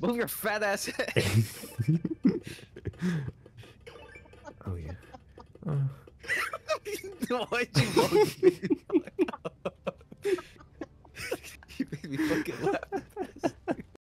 Move your fat ass head. oh yeah. Uh, Why'd you me? you made me fucking laugh.